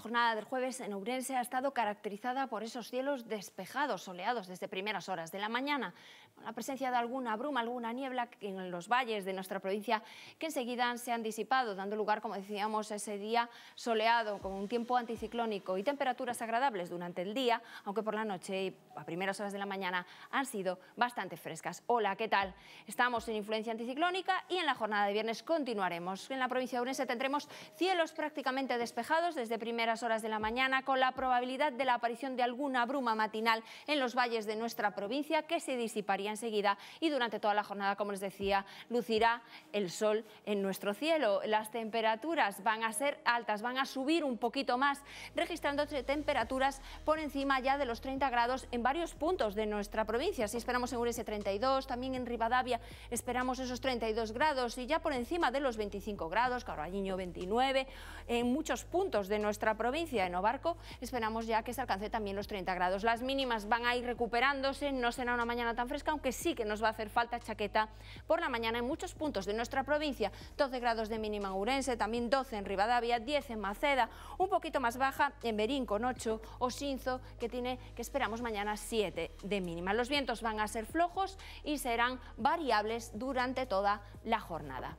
jornada del jueves en Ourense ha estado caracterizada por esos cielos despejados, soleados desde primeras horas de la mañana, con la presencia de alguna bruma, alguna niebla en los valles de nuestra provincia que enseguida se han disipado, dando lugar, como decíamos, a ese día soleado con un tiempo anticiclónico y temperaturas agradables durante el día, aunque por la noche y a primeras horas de la mañana han sido bastante frescas. Hola, ¿qué tal? Estamos en influencia anticiclónica y en la jornada de viernes continuaremos. En la provincia de Ourense tendremos cielos prácticamente despejados desde primeras horas de la mañana, con la probabilidad de la aparición de alguna bruma matinal en los valles de nuestra provincia que se disiparía enseguida y durante toda la jornada, como les decía, lucirá el sol en nuestro cielo. Las temperaturas van a ser altas, van a subir un poquito más, registrándose temperaturas por encima ya de los 30 grados en varios puntos de nuestra provincia. Si esperamos en Urense 32, también en Rivadavia esperamos esos 32 grados y ya por encima de los 25 grados, Carballiño 29, en muchos puntos de nuestra provincia, en Obarco, esperamos ya que se alcance también los 30 grados. Las mínimas van a ir recuperándose, no será una mañana tan fresca, aunque sí que nos va a hacer falta chaqueta por la mañana en muchos puntos de nuestra provincia. 12 grados de mínima en Urense, también 12 en Rivadavia, 10 en Maceda, un poquito más baja en Berín con 8 o Sinzo, que tiene que esperamos mañana 7 de mínima. Los vientos van a ser flojos y serán variables durante toda la jornada.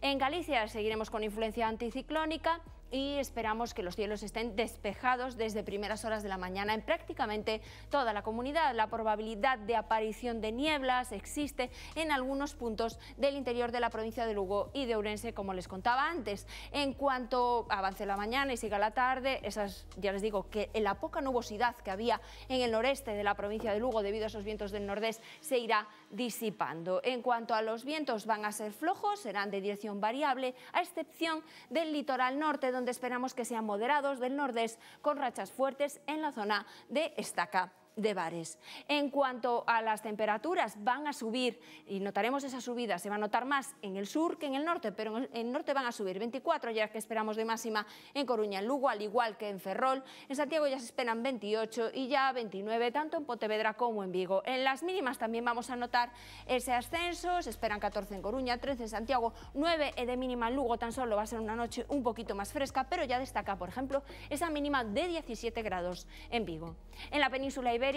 En Galicia seguiremos con influencia anticiclónica y esperamos que los cielos estén despejados desde primeras horas de la mañana en prácticamente toda la comunidad. La probabilidad de aparición de nieblas existe en algunos puntos del interior de la provincia de Lugo y de Ourense, como les contaba antes. En cuanto avance la mañana y siga la tarde, esas, ya les digo que la poca nubosidad que había en el noreste de la provincia de Lugo debido a esos vientos del nordés se irá disipando. En cuanto a los vientos, van a ser flojos, serán de dirección variable, a excepción del litoral norte, donde esperamos que sean moderados del nordés con rachas fuertes en la zona de Estaca de bares. En cuanto a las temperaturas, van a subir y notaremos esa subida, se va a notar más en el sur que en el norte, pero en el norte van a subir 24, ya que esperamos de máxima en Coruña, en Lugo, al igual que en Ferrol. En Santiago ya se esperan 28 y ya 29, tanto en Pontevedra como en Vigo. En las mínimas también vamos a notar ese ascenso, se esperan 14 en Coruña, 13 en Santiago, 9 de mínima en Lugo, tan solo va a ser una noche un poquito más fresca, pero ya destaca, por ejemplo, esa mínima de 17 grados en Vigo. En la península ibérica,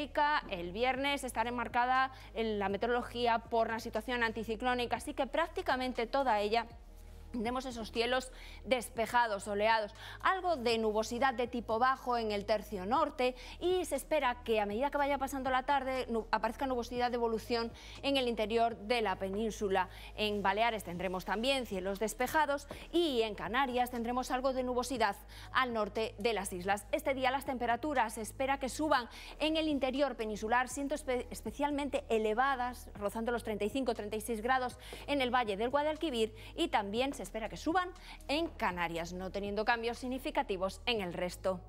el viernes estará enmarcada en la meteorología por la situación anticiclónica, así que prácticamente toda ella tenemos esos cielos despejados, soleados, algo de nubosidad de tipo bajo en el tercio norte y se espera que a medida que vaya pasando la tarde aparezca nubosidad de evolución en el interior de la península. En Baleares tendremos también cielos despejados y en Canarias tendremos algo de nubosidad al norte de las islas. Este día las temperaturas se espera que suban en el interior peninsular, siendo especialmente elevadas, rozando los 35-36 grados en el valle del Guadalquivir y también se espera que suban en Canarias, no teniendo cambios significativos en el resto.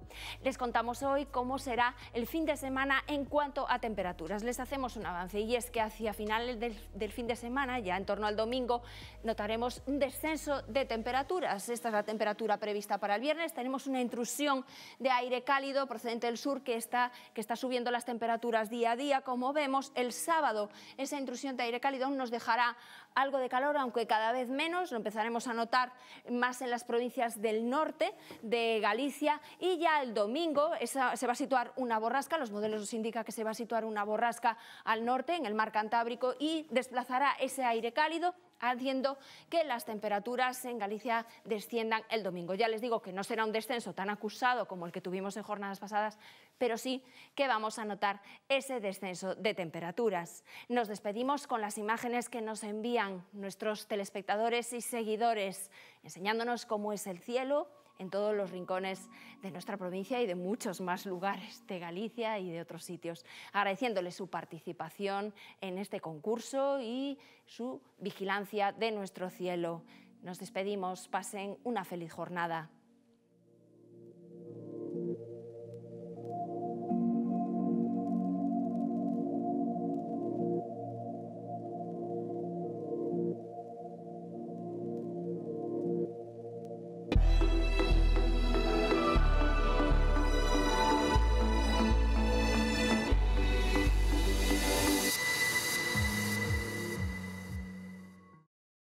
Les contamos hoy cómo será el fin de semana en cuanto a temperaturas. Les hacemos un avance y es que hacia finales del, fin de semana, ya en torno al domingo, notaremos un descenso de temperaturas. Esta es la temperatura prevista para el viernes. Tenemos una intrusión de aire cálido procedente del sur que está, que está subiendo las temperaturas día a día. Como vemos, el sábado esa intrusión de aire cálido nos dejará algo de calor, aunque cada vez menos. Lo empezaremos a notar más en las provincias del norte de Galicia y ya el domingo se va a situar una borrasca, los modelos nos indican que se va a situar una borrasca al norte, en el mar Cantábrico, y desplazará ese aire cálido haciendo que las temperaturas en Galicia desciendan el domingo. Ya les digo que no será un descenso tan acusado como el que tuvimos en jornadas pasadas, pero sí que vamos a notar ese descenso de temperaturas. Nos despedimos con las imágenes que nos envían nuestros telespectadores y seguidores, enseñándonos cómo es el cielo, en todos los rincones de nuestra provincia y de muchos más lugares de Galicia y de otros sitios, agradeciéndoles su participación en este concurso y su vigilancia de nuestro cielo. Nos despedimos, pasen una feliz jornada.